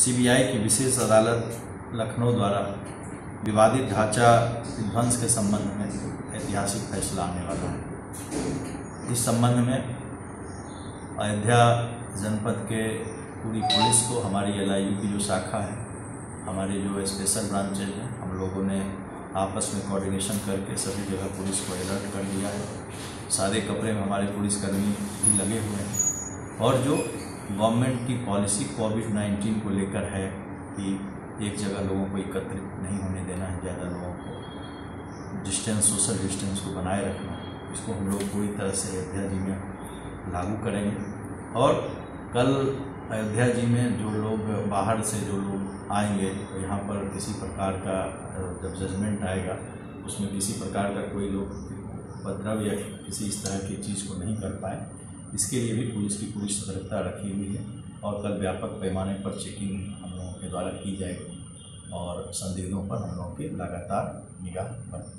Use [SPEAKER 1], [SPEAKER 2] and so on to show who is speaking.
[SPEAKER 1] CBI की विशेष अदालत लखनऊ द्वारा विवादित ढांचा विध्वंस के संबंध में ऐतिहासिक फैसला आने वाला है। इस संबंध में अयोध्या जनपद के पूरी पुलिस को, हमारी एल की जो शाखा है, हमारे जो स्पेशल ब्रांचेज हैं, हम लोगों ने आपस में कोऑर्डिनेशन करके सभी जगह पुलिस को अलर्ट कर दिया है। सारे कपड़े में हमारे पुलिसकर्मी भी लगे हुए हैं। और जो गवर्नमेंट की पॉलिसी कोविड नाइन्टीन को लेकर है कि एक जगह लोगों को एकत्रित नहीं होने देना है, ज़्यादा लोगों को डिस्टेंस, सोशल डिस्टेंस को बनाए रखना इसको हम लोग पूरी तरह से अयोध्या जी में लागू करेंगे। और कल अयोध्या जी में जो लोग बाहर से जो लोग आएँगे तो यहाँ पर किसी प्रकार का जब जजमेंट आएगा, उसमें किसी प्रकार का कोई लोग उपद्रव या किसी इस तरह की चीज़ को नहीं कर पाए। इसके लिए भी पुलिस की पूरी सतर्कता रखी हुई है और कल व्यापक पैमाने पर चेकिंग हम लोगों के द्वारा की जाएगी और संदिग्धों पर हम लोगों की लगातार निगाह बनी